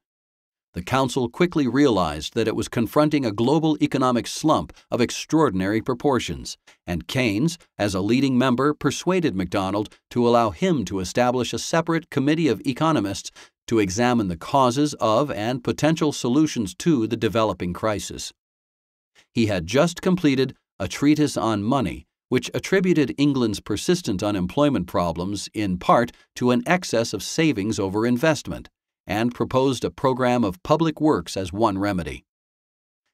The Council quickly realized that it was confronting a global economic slump of extraordinary proportions, and Keynes, as a leading member, persuaded MacDonald to allow him to establish a separate committee of economists to examine the causes of and potential solutions to the developing crisis. He had just completed a treatise on money, which attributed England's persistent unemployment problems in part to an excess of savings over investment, and proposed a program of public works as one remedy.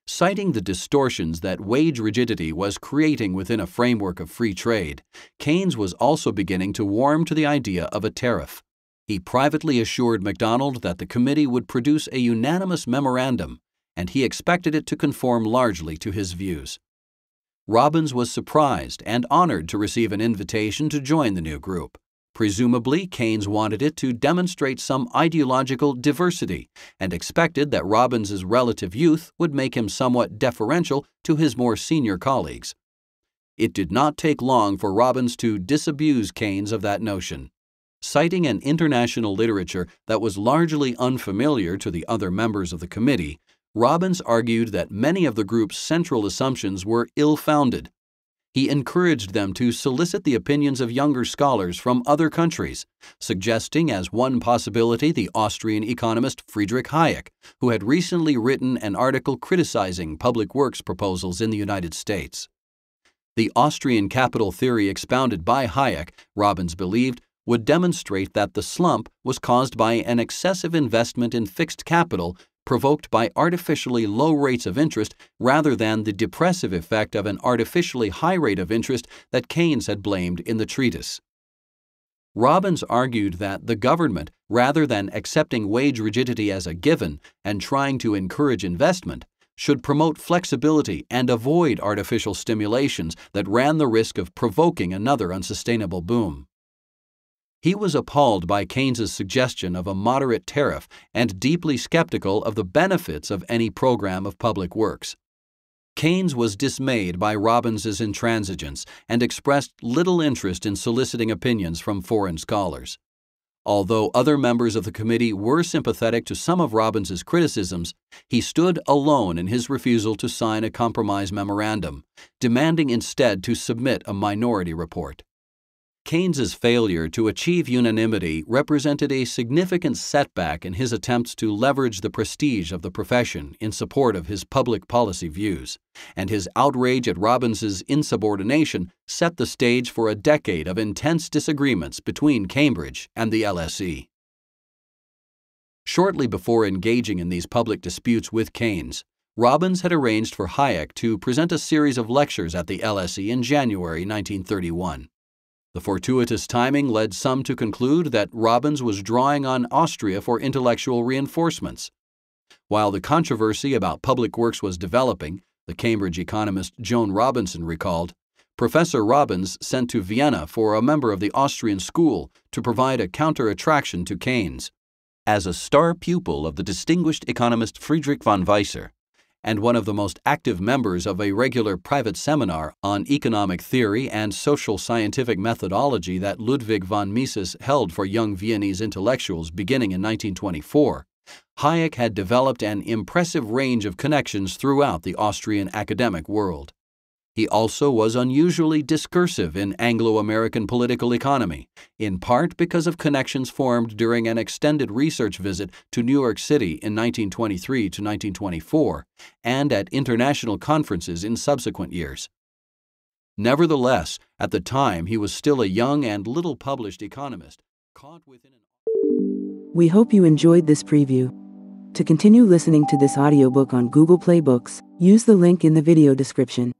Citing the distortions that wage rigidity was creating within a framework of free trade, Keynes was also beginning to warm to the idea of a tariff. He privately assured MacDonald that the committee would produce a unanimous memorandum, and he expected it to conform largely to his views. Robbins was surprised and honored to receive an invitation to join the new group. Presumably, Keynes wanted it to demonstrate some ideological diversity and expected that Robbins's relative youth would make him somewhat deferential to his more senior colleagues. It did not take long for Robbins to disabuse Keynes of that notion. Citing an international literature that was largely unfamiliar to the other members of the committee, Robbins argued that many of the group's central assumptions were ill founded. He encouraged them to solicit the opinions of younger scholars from other countries, suggesting as one possibility the Austrian economist Friedrich Hayek, who had recently written an article criticizing public works proposals in the United States. The Austrian capital theory expounded by Hayek, Robbins believed, would demonstrate that the slump was caused by an excessive investment in fixed capital provoked by artificially low rates of interest rather than the depressive effect of an artificially high rate of interest that Keynes had blamed in the treatise. Robbins argued that the government, rather than accepting wage rigidity as a given and trying to encourage investment, should promote flexibility and avoid artificial stimulations that ran the risk of provoking another unsustainable boom. He was appalled by Keynes's suggestion of a moderate tariff and deeply skeptical of the benefits of any program of public works. Keynes was dismayed by Robbins's intransigence and expressed little interest in soliciting opinions from foreign scholars. Although other members of the committee were sympathetic to some of Robbins's criticisms, he stood alone in his refusal to sign a compromise memorandum, demanding instead to submit a minority report. Keynes's failure to achieve unanimity represented a significant setback in his attempts to leverage the prestige of the profession in support of his public policy views, and his outrage at Robbins's insubordination set the stage for a decade of intense disagreements between Cambridge and the LSE. Shortly before engaging in these public disputes with Keynes, Robbins had arranged for Hayek to present a series of lectures at the LSE in January 1931. The fortuitous timing led some to conclude that Robbins was drawing on Austria for intellectual reinforcements. While the controversy about public works was developing, the Cambridge economist Joan Robinson recalled, Professor Robbins sent to Vienna for a member of the Austrian school to provide a counter attraction to Keynes. As a star pupil of the distinguished economist Friedrich von Wieser, and one of the most active members of a regular private seminar on economic theory and social scientific methodology that Ludwig von Mises held for young Viennese intellectuals beginning in 1924, Hayek had developed an impressive range of connections throughout the Austrian academic world. He also was unusually discursive in Anglo American political economy, in part because of connections formed during an extended research visit to New York City in 1923 to 1924 and at international conferences in subsequent years. Nevertheless, at the time he was still a young and little published economist, caught within an We hope you enjoyed this preview. To continue listening to this audiobook on Google Play Books, use the link in the video description.